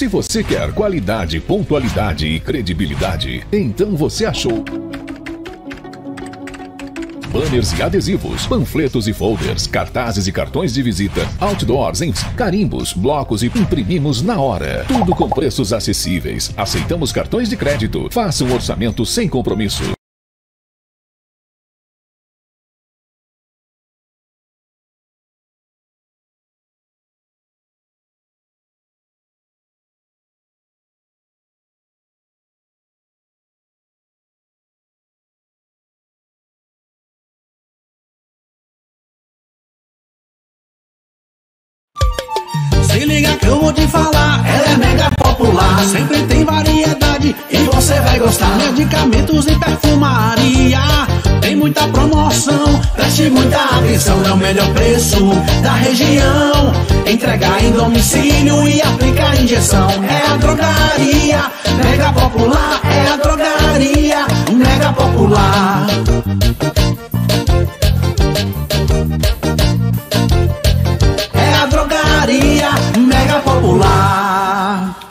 Se você quer qualidade, pontualidade e credibilidade, então você achou. Banners e adesivos, panfletos e folders, cartazes e cartões de visita, outdoors, em carimbos, blocos e imprimimos na hora. Tudo com preços acessíveis. Aceitamos cartões de crédito. Faça um orçamento sem compromisso. Que eu vou te falar, ela é mega popular. Sempre tem variedade e você vai gostar. Medicamentos e perfumaria, tem muita promoção. Preste muita atenção, é o melhor preço da região. Entregar em domicílio e aplicar injeção. É a drogaria, mega popular. É a drogaria, mega popular. É a drogaria popular.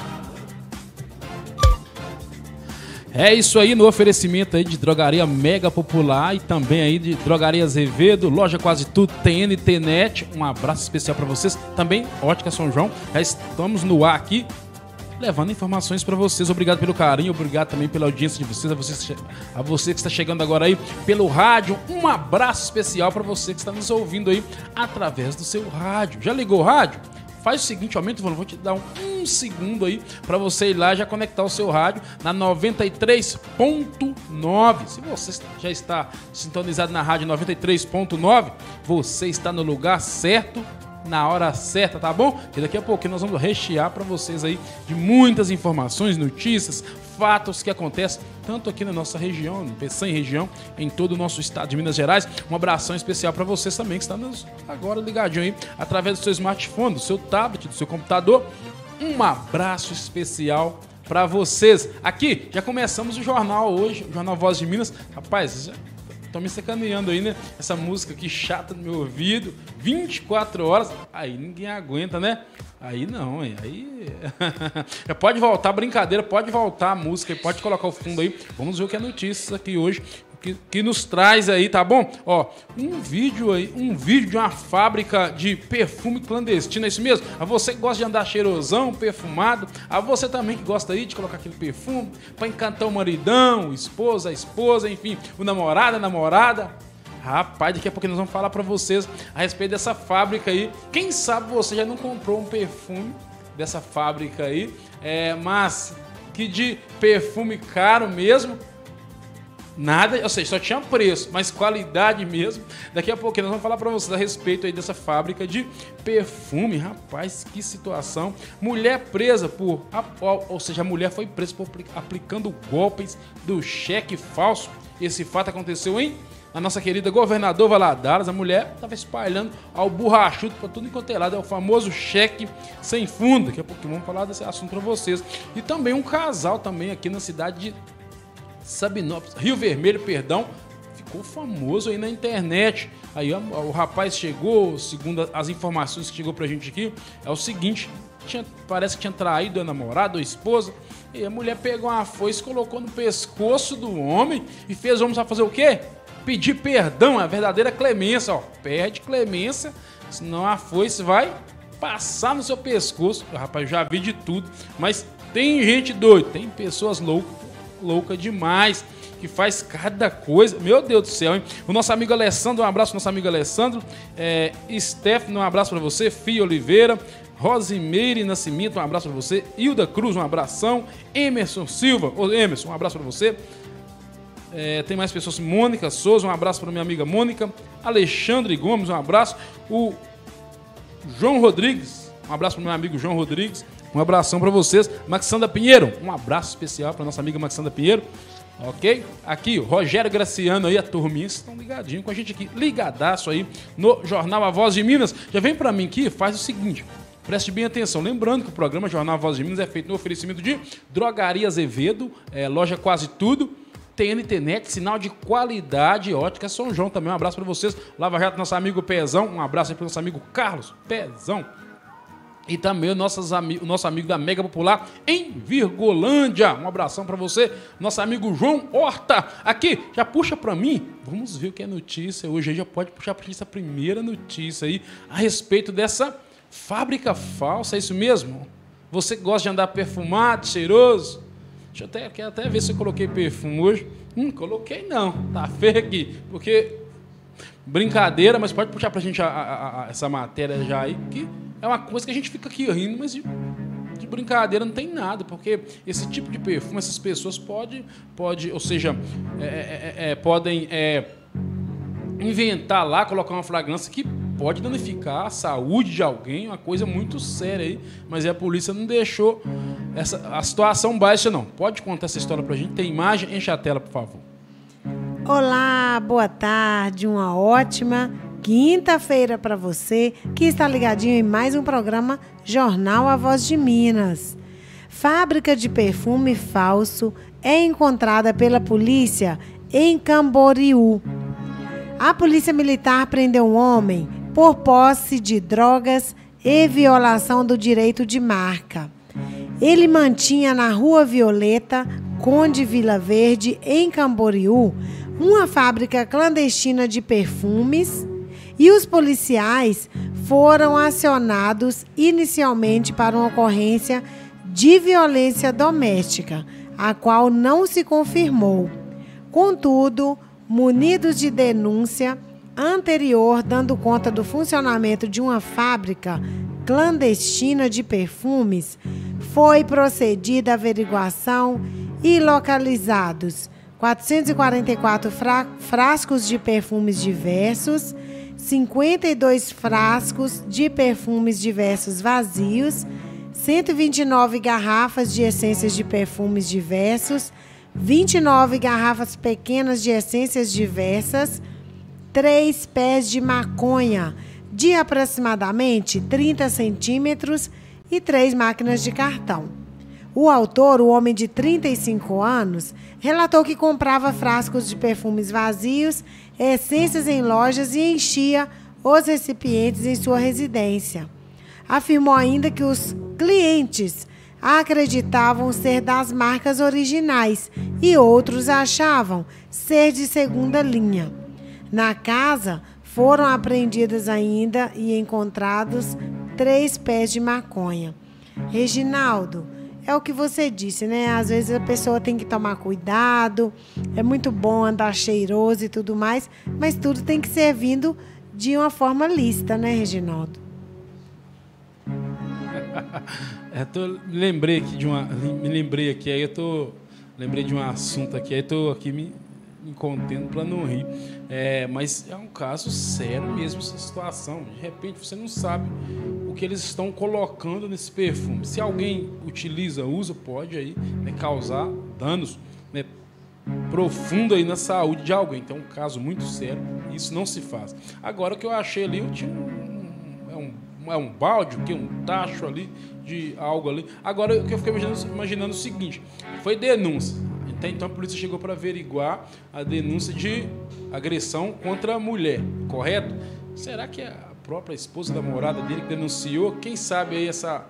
É isso aí no oferecimento aí de drogaria mega popular e também aí de drogaria Azevedo, loja quase tudo, TNT Net. Um abraço especial para vocês. Também Ótica São João. Já estamos no ar aqui levando informações para vocês. Obrigado pelo carinho, obrigado também pela audiência de vocês, a você, a você que está chegando agora aí pelo rádio. Um abraço especial para você que está nos ouvindo aí através do seu rádio. Já ligou o rádio? Faz o seguinte, aumenta o volume, vou te dar um, um segundo aí para você ir lá já conectar o seu rádio na 93.9. Se você já está sintonizado na rádio 93.9, você está no lugar certo na hora certa, tá bom? Que daqui a pouquinho nós vamos rechear para vocês aí de muitas informações, notícias, fatos que acontecem tanto aqui na nossa região, no Peçanha região, em todo o nosso estado de Minas Gerais. Um abração especial para vocês também que nos agora ligadinho aí através do seu smartphone, do seu tablet, do seu computador. Um abraço especial para vocês. Aqui já começamos o jornal hoje, o jornal Voz de Minas. Rapaz, Estão me sacaneando aí, né? Essa música aqui chata no meu ouvido, 24 horas. Aí ninguém aguenta, né? Aí não, aí. pode voltar, brincadeira, pode voltar a música, pode colocar o fundo aí. Vamos ver o que é notícias aqui hoje. Que, que, nos traz aí, tá bom? Ó, um vídeo aí, um vídeo de uma fábrica de perfume clandestino, é isso mesmo? A você que gosta de andar cheirosão, perfumado, a você também que gosta aí de colocar aquele perfume para encantar o maridão, esposa, a esposa, enfim, o namorado, a namorada. Rapaz, daqui a pouco nós vamos falar para vocês a respeito dessa fábrica aí. Quem sabe você já não comprou um perfume dessa fábrica aí, é, mas que de perfume caro mesmo, Nada, ou seja, só tinha preço, mas qualidade mesmo. Daqui a pouquinho nós vamos falar para vocês a respeito aí dessa fábrica de perfume. Rapaz, que situação. Mulher presa por. Ou seja, a mulher foi presa por aplicando golpes do cheque falso. Esse fato aconteceu em a nossa querida governador Valadares, a mulher estava espalhando ao borrachudo para tudo enquanto é lado, é o famoso cheque sem fundo. Daqui a pouquinho vamos falar desse assunto para vocês. E também um casal também aqui na cidade de Sabinópolis, Rio Vermelho, perdão, ficou famoso aí na internet. Aí ó, o rapaz chegou, segundo as informações que chegou pra gente aqui, é o seguinte: tinha, parece que tinha traído a namorada a esposa, e a mulher pegou uma foice, colocou no pescoço do homem e fez o homem fazer o quê? Pedir perdão, a verdadeira clemência, ó. Pede clemência, senão a foice vai passar no seu pescoço. Rapaz, já vi de tudo, mas tem gente doida, tem pessoas loucas louca demais, que faz cada coisa. Meu Deus do céu, hein? O nosso amigo Alessandro, um abraço nosso amigo Alessandro. É, Stephanie, um abraço para você. Fia Oliveira. Rosimeire Nascimento, um abraço para você. Hilda Cruz, um abração. Emerson Silva, ô Emerson, um abraço para você. É, tem mais pessoas. Mônica Souza, um abraço para minha amiga Mônica. Alexandre Gomes, um abraço. O João Rodrigues, um abraço para meu amigo João Rodrigues. Um abração para vocês. Maxanda Pinheiro, um abraço especial para nossa amiga Maxanda Pinheiro. Ok? Aqui, o Rogério Graciano aí, a turminha, estão ligadinho com a gente aqui, ligadaço aí no Jornal A Voz de Minas. Já vem para mim aqui, faz o seguinte, Preste bem atenção. Lembrando que o programa Jornal Voz de Minas é feito no oferecimento de Drogaria Azevedo, é, loja quase tudo, TNT Net, sinal de qualidade ótica São João também. Um abraço para vocês. Lava Jato, nosso amigo Pezão. Um abraço aí para nosso amigo Carlos Pezão. E também o nosso, o nosso amigo da Mega Popular em Virgolândia. Um abração para você, nosso amigo João Horta. Aqui, já puxa para mim. Vamos ver o que é notícia hoje. Já pode puxar para a primeira notícia aí a respeito dessa fábrica falsa. É isso mesmo? Você gosta de andar perfumado, cheiroso? Deixa eu até, quero até ver se eu coloquei perfume hoje. Hum, coloquei não. Tá feio aqui. Porque brincadeira, mas pode puxar para a gente essa matéria já aí que é uma coisa que a gente fica aqui rindo, mas de, de brincadeira não tem nada, porque esse tipo de perfume, essas pessoas podem, pode, ou seja, é, é, é, é, podem é, inventar lá, colocar uma fragrância que pode danificar a saúde de alguém, uma coisa muito séria aí, mas a polícia não deixou essa, a situação baixa, não. Pode contar essa história pra gente? Tem imagem? Enche a tela, por favor. Olá, boa tarde, uma ótima quinta-feira para você que está ligadinho em mais um programa Jornal A Voz de Minas. Fábrica de perfume falso é encontrada pela polícia em Camboriú. A polícia militar prendeu um homem por posse de drogas e violação do direito de marca. Ele mantinha na Rua Violeta, Conde Vila Verde, em Camboriú, uma fábrica clandestina de perfumes e os policiais foram acionados inicialmente para uma ocorrência de violência doméstica, a qual não se confirmou. Contudo, munidos de denúncia anterior dando conta do funcionamento de uma fábrica clandestina de perfumes, foi procedida a averiguação e localizados 444 frascos de perfumes diversos 52 frascos de perfumes diversos vazios, 129 garrafas de essências de perfumes diversos, 29 garrafas pequenas de essências diversas, 3 pés de maconha de aproximadamente 30 centímetros e 3 máquinas de cartão. O autor, o homem de 35 anos, relatou que comprava frascos de perfumes vazios, essências em lojas e enchia os recipientes em sua residência. Afirmou ainda que os clientes acreditavam ser das marcas originais e outros achavam ser de segunda linha. Na casa foram apreendidas ainda e encontrados três pés de maconha. Reginaldo, é o que você disse, né? Às vezes a pessoa tem que tomar cuidado, é muito bom andar cheiroso e tudo mais, mas tudo tem que ser vindo de uma forma lista, né, Reginaldo? é, tô, lembrei aqui de uma. Me lembrei aqui, aí eu tô. Lembrei de um assunto aqui, aí tô aqui me, me contendo para não rir. É, mas é um caso sério mesmo essa situação. De repente você não sabe que eles estão colocando nesse perfume. Se alguém utiliza, usa, pode aí né, causar danos né, profundo aí na saúde de alguém. Então é um caso muito sério. Isso não se faz. Agora o que eu achei ali, eu tinha um, é um, é um balde, o que um tacho ali de algo ali. Agora o que eu fiquei imaginando, imaginando é o seguinte: foi denúncia. Então a polícia chegou para averiguar a denúncia de agressão contra a mulher, correto? Será que a própria esposa da morada dele que denunciou? Quem sabe aí essa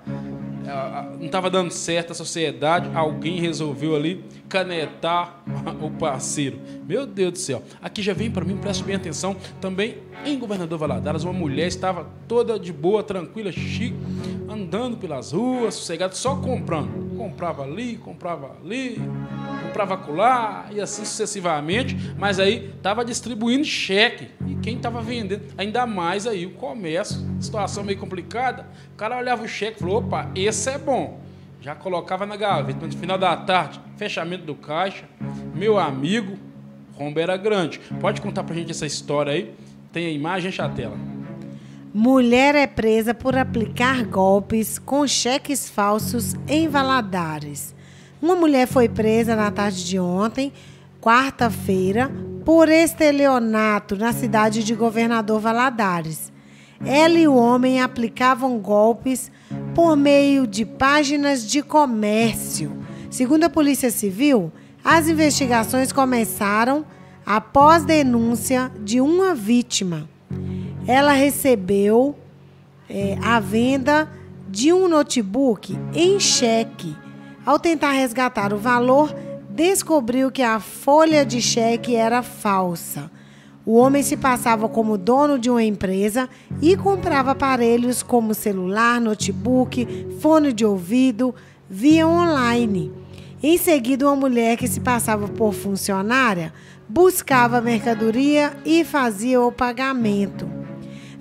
não estava dando certo a sociedade, alguém resolveu ali canetar o parceiro. Meu Deus do céu. Aqui já vem para mim, preste bem atenção, também em Governador Valadares, uma mulher estava toda de boa, tranquila, chique, andando pelas ruas, sossegada, só comprando. Comprava ali, comprava ali, comprava colar e assim sucessivamente, mas aí estava distribuindo cheque. E quem estava vendendo, ainda mais aí o comércio, situação meio complicada, o cara olhava o cheque e falou: opa, esse é bom. Já colocava na gaveta, no final da tarde, fechamento do caixa, meu amigo, rombo era grande. Pode contar pra gente essa história aí? Tem a imagem, enche a tela. Mulher é presa por aplicar golpes com cheques falsos em Valadares. Uma mulher foi presa na tarde de ontem, quarta-feira, por estelionato na cidade de Governador Valadares. Ela e o homem aplicavam golpes por meio de páginas de comércio. Segundo a Polícia Civil, as investigações começaram após denúncia de uma vítima ela recebeu é, a venda de um notebook em cheque. Ao tentar resgatar o valor, descobriu que a folha de cheque era falsa. O homem se passava como dono de uma empresa e comprava aparelhos como celular, notebook, fone de ouvido via online. Em seguida, uma mulher que se passava por funcionária buscava a mercadoria e fazia o pagamento.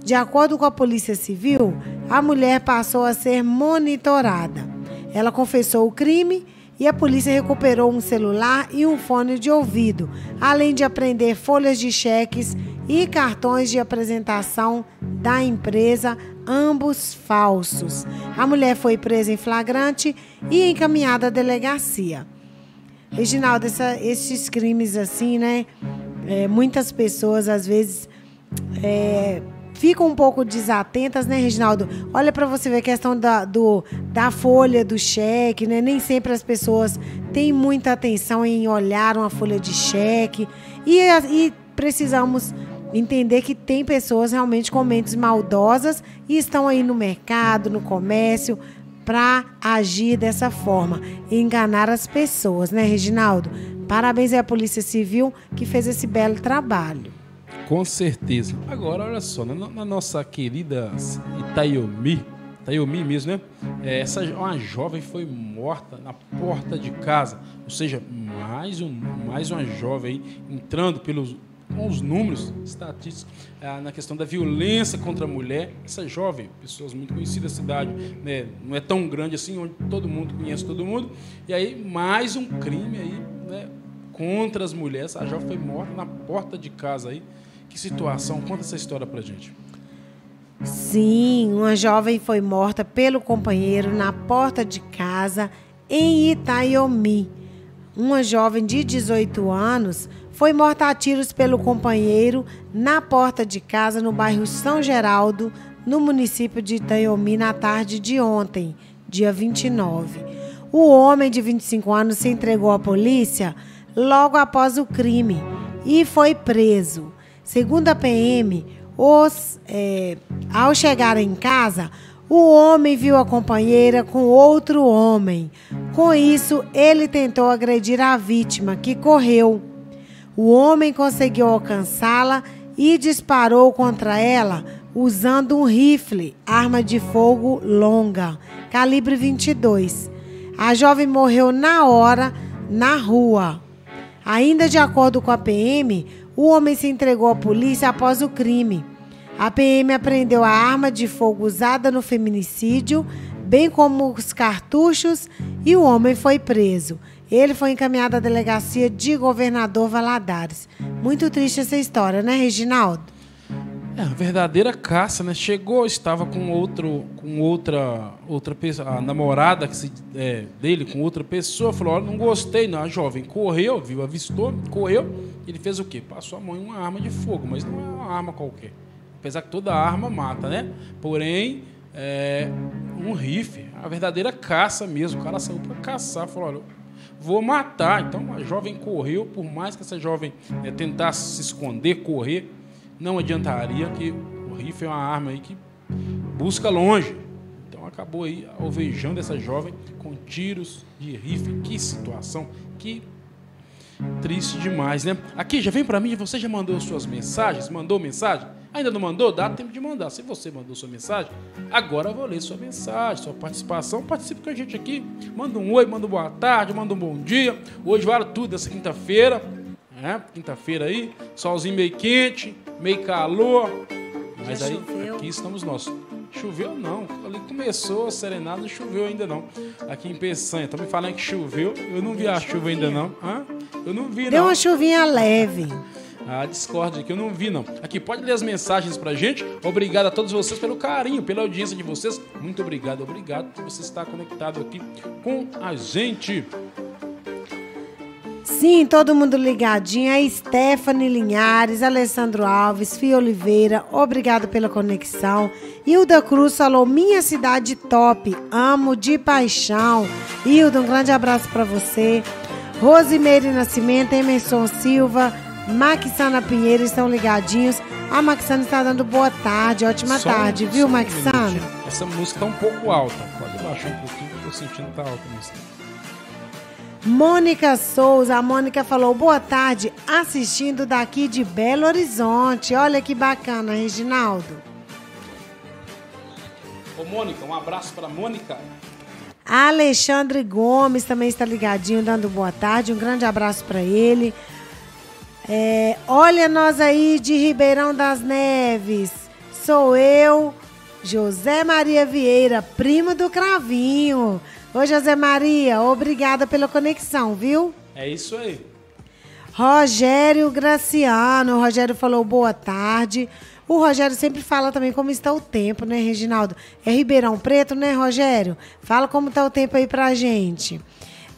De acordo com a Polícia Civil, a mulher passou a ser monitorada. Ela confessou o crime e a polícia recuperou um celular e um fone de ouvido, além de apreender folhas de cheques e cartões de apresentação da empresa, ambos falsos. A mulher foi presa em flagrante e encaminhada à delegacia. Reginaldo, essa, esses crimes assim, né? É, muitas pessoas às vezes é, ficam um pouco desatentas, né, Reginaldo? Olha para você ver a questão da, do, da folha, do cheque, né? Nem sempre as pessoas têm muita atenção em olhar uma folha de cheque. E, e precisamos entender que tem pessoas realmente com mentes maldosas e estão aí no mercado, no comércio, para agir dessa forma, enganar as pessoas, né, Reginaldo? Parabéns à Polícia Civil que fez esse belo trabalho. Com certeza. Agora, olha só, na, na nossa querida Itaiomi, Itaiomi mesmo, né? É, essa, uma jovem foi morta na porta de casa. Ou seja, mais, um, mais uma jovem aí entrando pelos, com os números estatísticos ah, na questão da violência contra a mulher. Essa jovem, pessoas muito conhecidas da cidade, né, não é tão grande assim, onde todo mundo conhece todo mundo. E aí, mais um crime aí, né, contra as mulheres. A jovem foi morta na porta de casa aí. Que situação? Conta essa história pra gente. Sim, uma jovem foi morta pelo companheiro na porta de casa em Itaiomi. Uma jovem de 18 anos foi morta a tiros pelo companheiro na porta de casa no bairro São Geraldo, no município de Itaiomi, na tarde de ontem, dia 29. O homem de 25 anos se entregou à polícia logo após o crime e foi preso. Segundo a PM, os, é, ao chegar em casa, o homem viu a companheira com outro homem. Com isso, ele tentou agredir a vítima, que correu. O homem conseguiu alcançá-la e disparou contra ela usando um rifle, arma de fogo longa, calibre 22. A jovem morreu na hora, na rua. Ainda de acordo com a PM, o homem se entregou à polícia após o crime. A PM apreendeu a arma de fogo usada no feminicídio, bem como os cartuchos, e o homem foi preso. Ele foi encaminhado à delegacia de governador Valadares. Muito triste essa história, né, Reginaldo? É, a verdadeira caça, né? Chegou, estava com outro, com outra, outra pessoa, a namorada que se, é, dele com outra pessoa, falou: Olha, não gostei, não. A jovem correu, viu, avistou, correu. Ele fez o quê? Passou a mão em uma arma de fogo, mas não é uma arma qualquer. Apesar que toda arma mata, né? Porém, é um rifle, a verdadeira caça mesmo. O cara saiu para caçar, falou: Olha, vou matar. Então a jovem correu, por mais que essa jovem é, tentasse se esconder, correr não adiantaria que o rifle é uma arma aí que busca longe. Então acabou aí alvejando essa jovem com tiros de rifle. Que situação, que triste demais, né? Aqui, já vem para mim, você já mandou suas mensagens? Mandou mensagem? Ainda não mandou? Dá tempo de mandar. Se você mandou sua mensagem, agora eu vou ler sua mensagem, sua participação. Participe com a gente aqui. Manda um oi, manda uma boa tarde, manda um bom dia. Hoje vale tudo essa quinta-feira. É, quinta-feira aí, solzinho meio quente, meio calor. Mas aí, choveu. aqui estamos nós. Choveu não, ali começou a serenada, não choveu ainda não. Aqui em Peçanha, estão me falando que choveu, eu não vi a chuva ainda não. Hã? Eu não vi não. Deu uma chuvinha leve. Ah, discorde aqui, eu não vi não. Aqui, pode ler as mensagens pra gente. Obrigado a todos vocês pelo carinho, pela audiência de vocês. Muito obrigado, obrigado por você estar conectado aqui com a gente. Sim, todo mundo ligadinho. A Stephanie Linhares, Alessandro Alves, Fia Oliveira, obrigado pela conexão. Hilda Cruz falou: Minha cidade top, amo de paixão. Hilda, um grande abraço para você. Rosimeire Nascimento, Emerson Silva, Maxana Pinheiro estão ligadinhos. A Maxana está dando boa tarde, ótima Só tarde, viu, um Maxana? Essa música tá um pouco alta. Pode baixar um pouquinho, que eu tô sentindo que tá alta a música. Mônica Souza, a Mônica falou boa tarde, assistindo daqui de Belo Horizonte. Olha que bacana, Reginaldo. Ô, Mônica, um abraço pra Mônica. Alexandre Gomes também está ligadinho, dando boa tarde. Um grande abraço para ele. É, olha nós aí de Ribeirão das Neves. Sou eu, José Maria Vieira, primo do Cravinho. Ô, José Maria, obrigada pela conexão, viu? É isso aí. Rogério Graciano. O Rogério falou boa tarde. O Rogério sempre fala também como está o tempo, né, Reginaldo? É Ribeirão Preto, né, Rogério? Fala como está o tempo aí pra gente.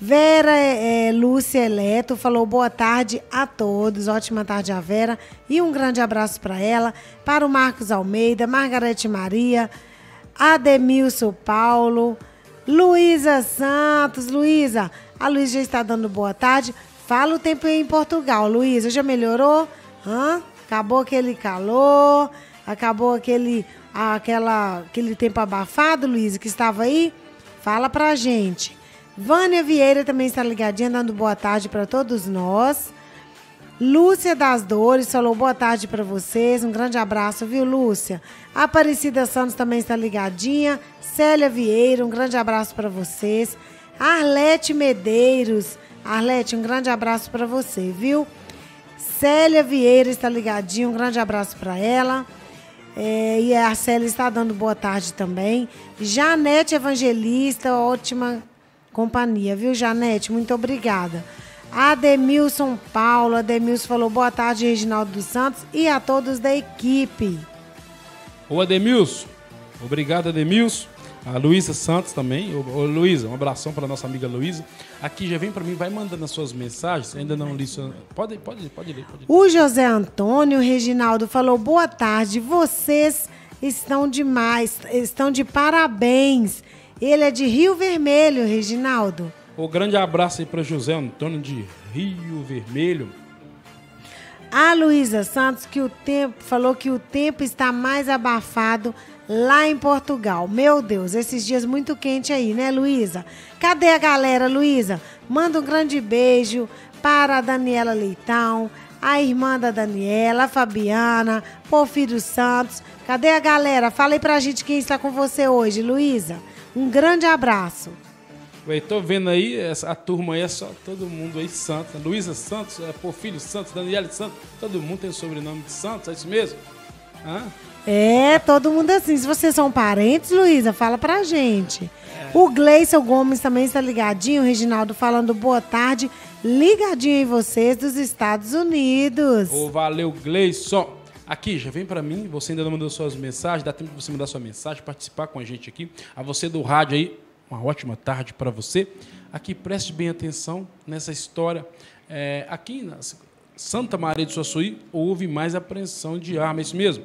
Vera é, Lúcia Eleto falou boa tarde a todos. Ótima tarde a Vera. E um grande abraço para ela. Para o Marcos Almeida, Margarete Maria, Ademilson Paulo, Luísa Santos. Luísa, a Luísa já está dando boa tarde. Fala o tempo em Portugal, Luísa. Já melhorou? Hã? Acabou aquele calor? Acabou aquele, aquela, aquele tempo abafado, Luísa, que estava aí? Fala pra gente. Vânia Vieira também está ligadinha, dando boa tarde para todos nós. Lúcia das Dores falou boa tarde para vocês. Um grande abraço, viu, Lúcia? Aparecida Santos também está ligadinha. Célia Vieira, um grande abraço para vocês. Arlete Medeiros. Arlete, um grande abraço para você, viu? Célia Vieira está ligadinha, um grande abraço para ela. É, e a Célia está dando boa tarde também. Janete Evangelista, ótima companhia, viu, Janete? Muito obrigada. Ademilson Paulo, Ademilson falou boa tarde, Reginaldo dos Santos e a todos da equipe. Ô, Ademilson. Obrigado, Ademilson. A Luísa Santos também. Ô, ô, Luísa, um abração para nossa amiga Luísa. Aqui já vem para mim, vai mandando as suas mensagens. Ainda não li. Sua... Pode, pode, pode ler, pode ler. O José Antônio Reginaldo falou boa tarde, vocês estão demais, estão de parabéns. Ele é de Rio Vermelho, Reginaldo. Um grande abraço aí para José Antônio de Rio Vermelho. A Luísa Santos que o tempo falou que o tempo está mais abafado lá em Portugal. Meu Deus, esses dias muito quente aí, né, Luísa? Cadê a galera, Luísa? Manda um grande beijo para a Daniela Leitão, a irmã da Daniela, a Fabiana, Porfírio Santos. Cadê a galera? Fala aí pra gente quem está com você hoje, Luísa. Um grande abraço. Ué, tô vendo aí, essa, a turma aí é só todo mundo aí Santos. Luísa Santos, é, Porfírio Santos, Daniela Santos, todo mundo tem sobrenome de Santos, é isso mesmo? Hã? É, todo mundo assim. Se vocês são parentes, Luísa, fala pra gente. O Gleison Gomes também está ligadinho, Reginaldo, falando boa tarde. Ligadinho em vocês dos Estados Unidos. Ô, valeu, Gleison. Aqui, já vem pra mim, você ainda não mandou suas mensagens, dá tempo de você mandar sua mensagem, participar com a gente aqui. A você do rádio aí, uma ótima tarde para você. Aqui, preste bem atenção nessa história. É, aqui na Santa Maria de Suaçuí, houve mais apreensão de arma, é isso mesmo?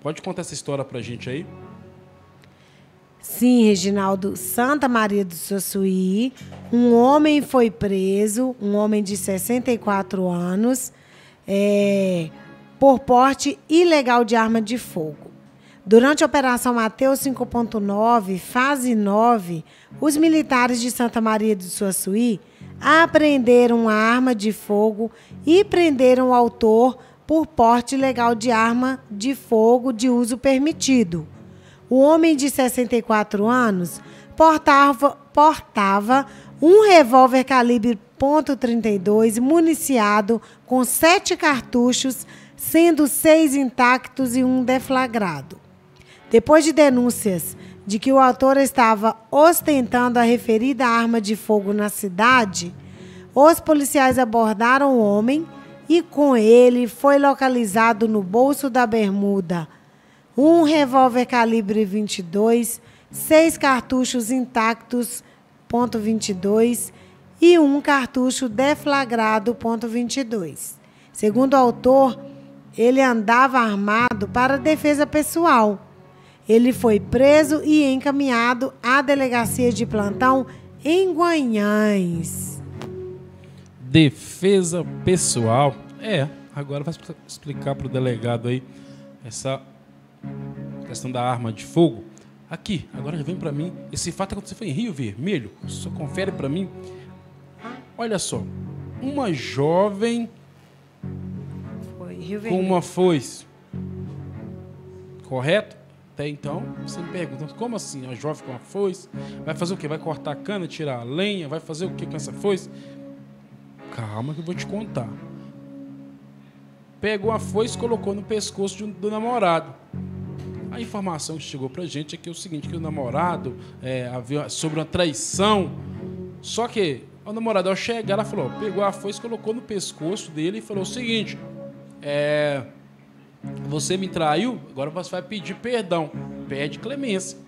Pode contar essa história pra gente aí? Sim, Reginaldo, Santa Maria do Suaçuí, um homem foi preso, um homem de 64 anos, é, por porte ilegal de arma de fogo. Durante a Operação Mateus 5.9, fase 9, os militares de Santa Maria do Suaçuí apreenderam a arma de fogo e prenderam o autor por porte ilegal de arma de fogo de uso permitido. O homem de 64 anos portava, portava um revólver calibre .32 municiado com sete cartuchos, sendo seis intactos e um deflagrado. Depois de denúncias de que o autor estava ostentando a referida arma de fogo na cidade, os policiais abordaram o homem e com ele foi localizado no bolso da bermuda um revólver calibre 22, seis cartuchos intactos .22 e um cartucho deflagrado .22. Segundo o autor, ele andava armado para defesa pessoal. Ele foi preso e encaminhado à delegacia de plantão em Guanhães. Defesa pessoal. É, agora vai explicar para o delegado aí essa questão da arma de fogo. Aqui, agora já vem para mim. Esse fato aconteceu foi em Rio Vermelho. Só confere para mim. Olha só, uma jovem Foi Rio com Vermelho. uma foice. Correto? Até então, você me pergunta, como assim? A jovem com uma foice? Vai fazer o quê? Vai cortar a cana, tirar a lenha? Vai fazer o quê com essa foice? Calma que eu vou te contar. Pegou a foice e colocou no pescoço do namorado. A informação que chegou pra gente é que é o seguinte, que o namorado é, havia sobre uma traição. Só que o namorado ao chegar, ela falou, pegou a foice, colocou no pescoço dele e falou o seguinte, é, você me traiu, agora você vai pedir perdão. Pede clemência.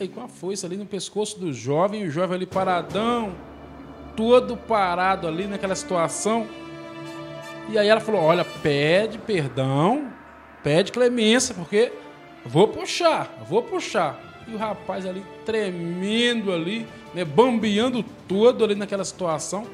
Aí com a foice ali no pescoço do jovem, o jovem ali paradão, todo parado ali naquela situação. E aí ela falou: Olha, pede perdão, pede clemência, porque vou puxar, vou puxar. E o rapaz ali tremendo ali, né, bambeando todo ali naquela situação.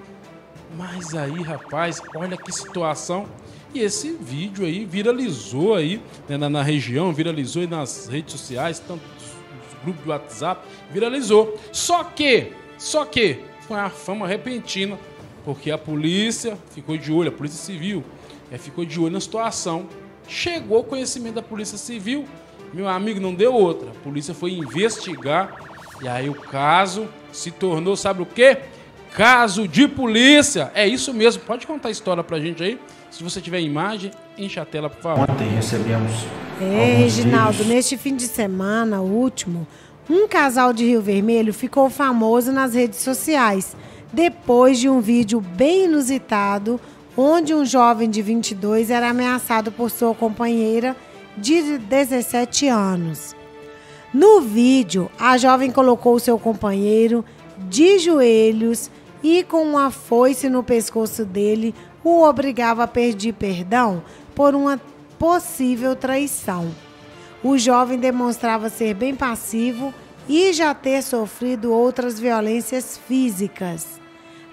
Mas aí, rapaz, olha que situação. E esse vídeo aí viralizou aí né, na, na região, viralizou aí nas redes sociais, tanto nos grupos do WhatsApp, viralizou. Só que, só que, foi uma fama repentina, porque a polícia ficou de olho, a polícia civil é, ficou de olho na situação. Chegou ao conhecimento da polícia civil, meu amigo, não deu outra. A polícia foi investigar e aí o caso se tornou, sabe o quê? Caso de polícia. É isso mesmo. Pode contar a história pra gente aí? Se você tiver imagem, enche a tela, por favor. Ontem recebemos É, Reginaldo, vídeos. neste fim de semana, o último, um casal de Rio Vermelho ficou famoso nas redes sociais depois de um vídeo bem inusitado onde um jovem de 22 era ameaçado por sua companheira de 17 anos. No vídeo, a jovem colocou seu companheiro de joelhos e com uma foice no pescoço dele o obrigava a pedir perdão por uma possível traição. O jovem demonstrava ser bem passivo e já ter sofrido outras violências físicas.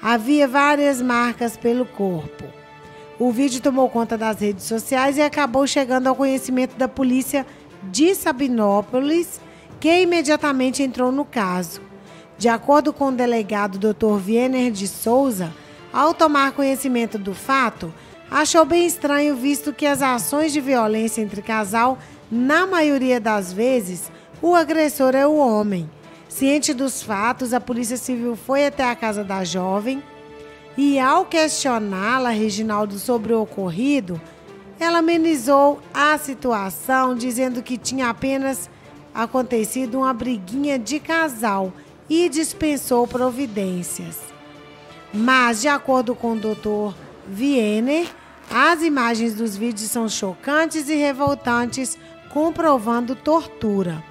Havia várias marcas pelo corpo. O vídeo tomou conta das redes sociais e acabou chegando ao conhecimento da polícia de Sabinópolis, que imediatamente entrou no caso. De acordo com o delegado Dr. Wiener de Souza, ao tomar conhecimento do fato, achou bem estranho visto que as ações de violência entre casal, na maioria das vezes, o agressor é o homem. Ciente dos fatos, a Polícia Civil foi até a casa da jovem e, ao questioná-la, Reginaldo, sobre o ocorrido, ela amenizou a situação, dizendo que tinha apenas acontecido uma briguinha de casal e dispensou providências. Mas, de acordo com o Dr. Wiener, as imagens dos vídeos são chocantes e revoltantes, comprovando tortura.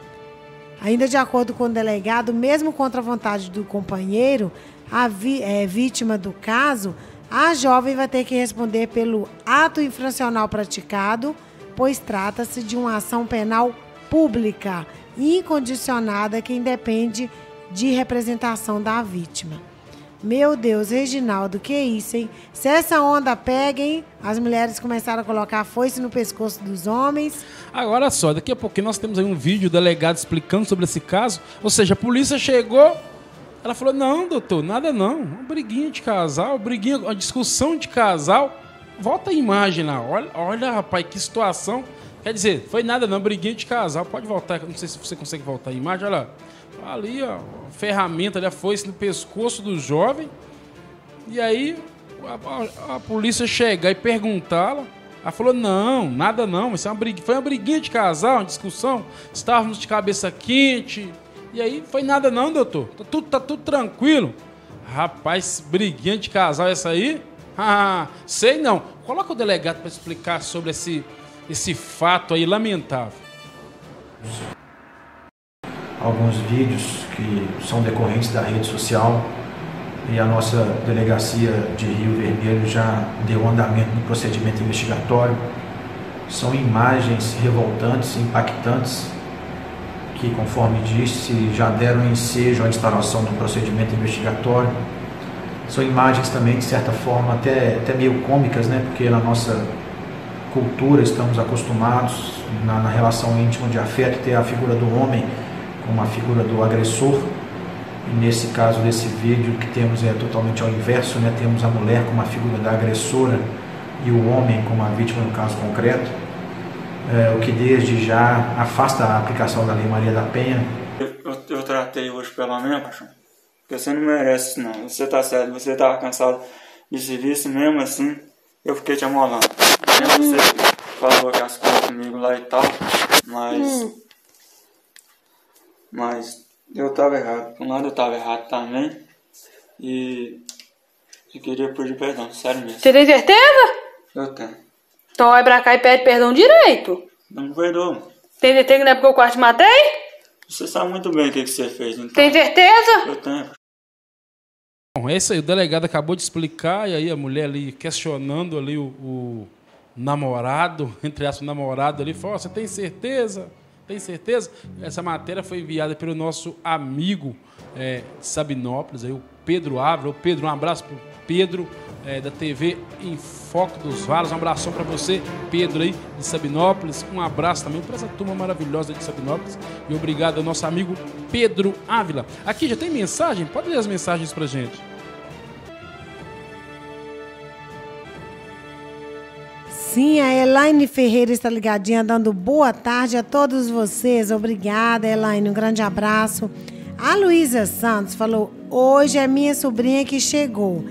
Ainda de acordo com o delegado, mesmo contra a vontade do companheiro, a vi- é, vítima do caso, a jovem vai ter que responder pelo ato infracional praticado, pois trata-se de uma ação penal pública, incondicionada, que independe de representação da vítima. Meu Deus, Reginaldo, que isso, hein? Se essa onda pega, hein? As mulheres começaram a colocar foice no pescoço dos homens. Agora só, daqui a pouquinho nós temos aí um vídeo do delegado explicando sobre esse caso. Ou seja, a polícia chegou, ela falou: não, doutor, nada não. Uma briguinha de casal, briguinha, uma discussão de casal. Volta a imagem lá. Olha, olha, rapaz, que situação. Quer dizer, foi nada não, briguinha de casal. Pode voltar, não sei se você consegue voltar a imagem, olha lá. Ali, ó, a ferramenta ali, a foice no pescoço do jovem. E aí, a, a- a polícia chegar e perguntá-la. Ela falou: não, nada não, isso é uma briga, foi uma briguinha de casal, uma discussão. Estávamos de cabeça quente. E aí, foi nada não, doutor. Tá tudo, tá tudo tranquilo. Rapaz, briguinha de casal essa aí? Ah, sei não. Coloca o delegado para explicar sobre esse, esse fato aí lamentável. alguns vídeos que são decorrentes da rede social e a nossa delegacia de Rio Vermelho já deu andamento no procedimento investigatório. São imagens revoltantes, impactantes, que, conforme disse, já deram ensejo à instalação do procedimento investigatório. São imagens também, de certa forma, até, até meio cômicas, né? porque na nossa cultura estamos acostumados, na, na relação íntima de afeto, ter a figura do homem como a figura do agressor. E nesse caso desse vídeo que temos é totalmente ao inverso, né? temos a mulher como a figura da agressora e o homem como a vítima no caso concreto, é, o que desde já afasta a aplicação da Lei Maria da Penha. Eu, eu, eu tratei hoje pela minha paixão, porque você não merece não, você tá certo, você tá cansado de serviço mesmo assim, eu fiquei te amolando. Você falou que as coisas comigo lá e tal, mas... Hum. Mas eu tava errado, por um lado eu tava errado também, e... Eu queria pedir perdão, sério mesmo. Você tem certeza? Eu tenho. Então vai pra cá e pede perdão direito. Não perdoo. Tem certeza que não é porque eu quase te matei? Você sabe muito bem o que, que você fez, então. Tem certeza? Eu tenho. Bom, esse aí, o delegado acabou de explicar, e aí a mulher ali questionando ali o, o namorado, entre aspas, namorado ali, falou, você tem certeza? Tem certeza? Essa matéria foi enviada pelo nosso amigo é, Sabinópolis, aí, o Pedro Ávila. Pedro, um abraço pro Pedro é, da TV em Foco dos Valos. Um abração para você, Pedro aí de Sabinópolis. Um abraço também para essa turma maravilhosa de Sabinópolis. E obrigado ao nosso amigo Pedro Ávila. Aqui já tem mensagem? Pode ler as mensagens para gente. Sim, a Elaine Ferreira está ligadinha, dando boa tarde a todos vocês. Obrigada, Elaine. Um grande abraço. A Luísa Santos falou: hoje é minha sobrinha que chegou.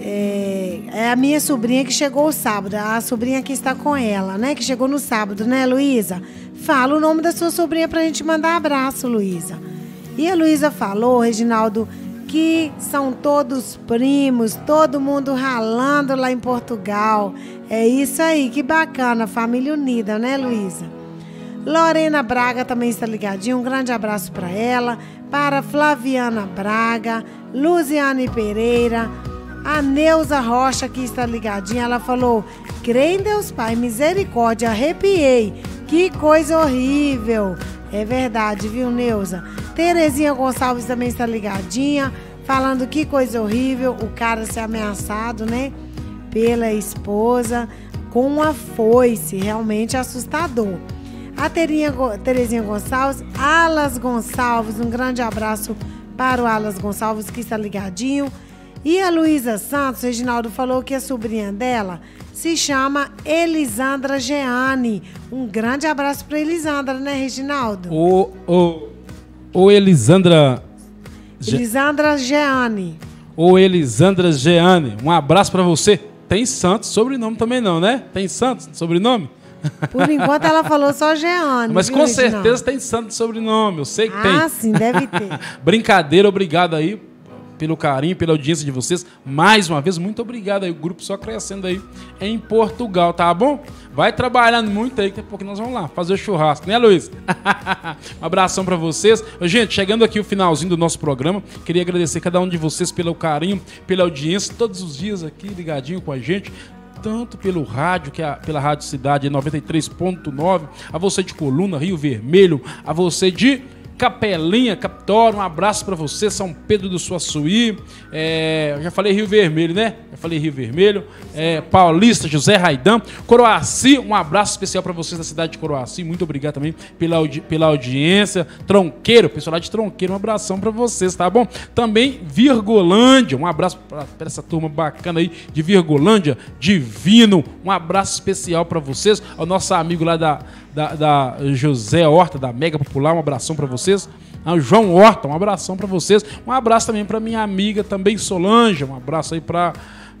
É, é, a minha sobrinha que chegou sábado, a sobrinha que está com ela, né? Que chegou no sábado, né, Luísa? Fala o nome da sua sobrinha para a gente mandar abraço, Luísa. E a Luísa falou, Reginaldo, que são todos primos, todo mundo ralando lá em Portugal. É isso aí, que bacana, família unida, né, Luísa? Lorena Braga também está ligadinha, um grande abraço para ela, para Flaviana Braga, Luziane Pereira, a Neuza Rocha, que está ligadinha, ela falou: Crê em Deus Pai, misericórdia, arrepiei. Que coisa horrível. É verdade, viu, Neuza? Terezinha Gonçalves também está ligadinha, falando que coisa horrível, o cara ser ameaçado, né? Pela esposa, com uma foice, realmente assustador. A Terinha, Terezinha Gonçalves, Alas Gonçalves, um grande abraço para o Alas Gonçalves que está ligadinho. E a Luísa Santos, Reginaldo falou que a sobrinha dela se chama Elisandra Geane. Um grande abraço para Elisandra, né, Reginaldo? Ô, ô, ô Elisandra. Elisandra Geane. Ô Elisandra Geane, um abraço para você. Tem Santos, sobrenome também não, né? Tem Santos, sobrenome? Por enquanto ela falou só Geane. Mas viu, com Reginaldo? certeza tem Santos sobrenome, eu sei que ah, tem. Ah, sim, deve ter. Brincadeira, obrigado aí pelo carinho, pela audiência de vocês. Mais uma vez, muito obrigado aí. O grupo só crescendo aí em Portugal, tá bom? Vai trabalhando muito aí, pouco nós vamos lá fazer o churrasco, né, Luiz? um abração para vocês. Gente, chegando aqui o finalzinho do nosso programa, queria agradecer cada um de vocês pelo carinho, pela audiência, todos os dias aqui ligadinho com a gente tanto pelo rádio, que é pela Rádio Cidade 93.9, a você de Coluna, Rio Vermelho, a você de Capelinha, Capitólio, um abraço para você, São Pedro do Suaçuí, é, já falei Rio Vermelho, né? Já falei Rio Vermelho, é, Paulista, José Raidan, Coroaci, um abraço especial para vocês da cidade de Coroaci, muito obrigado também pela, audi pela audiência, Tronqueiro, pessoal lá de Tronqueiro, um abração para vocês, tá bom? Também Virgolândia, um abraço para essa turma bacana aí de Virgolândia, Divino, um abraço especial para vocês, ao nosso amigo lá da da, da José Horta, da Mega Popular, um abração para vocês. Ah, João Horta, um abração para vocês. Um abraço também para minha amiga também Solange, um abraço aí para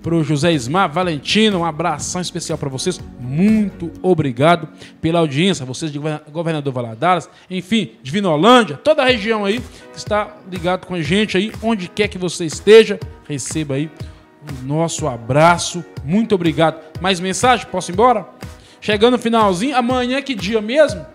o José Ismar Valentino, um abração especial para vocês. Muito obrigado pela audiência, vocês de Governador Valadares, enfim, de Vinolândia, toda a região aí que está ligado com a gente aí, onde quer que você esteja, receba aí o nosso abraço. Muito obrigado. Mais mensagem? Posso ir embora? Chegando no finalzinho, amanhã que dia mesmo?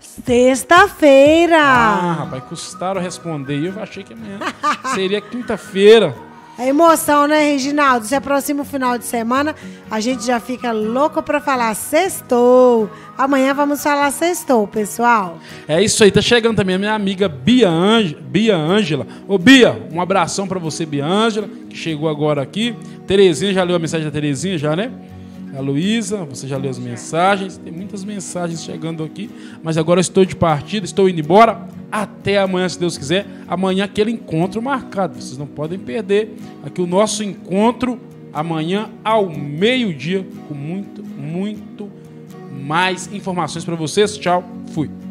Sexta-feira. Ah, rapaz, custaram responder. Eu achei que amanhã seria quinta-feira. É emoção, né, Reginaldo? Se aproxima o final de semana, a gente já fica louco pra falar sextou. Amanhã vamos falar sextou, pessoal. É isso aí, tá chegando também a minha amiga Bia Ângela. Bia Ângela. Ô Bia, um abração pra você, Bia Ângela, que chegou agora aqui. Terezinha, já leu a mensagem da Terezinha já, né? A Luísa, você já leu as mensagens. Tem muitas mensagens chegando aqui. Mas agora estou de partida, estou indo embora. Até amanhã, se Deus quiser. Amanhã aquele encontro marcado. Vocês não podem perder aqui o nosso encontro amanhã ao meio-dia com muito, muito mais informações para vocês. Tchau, fui.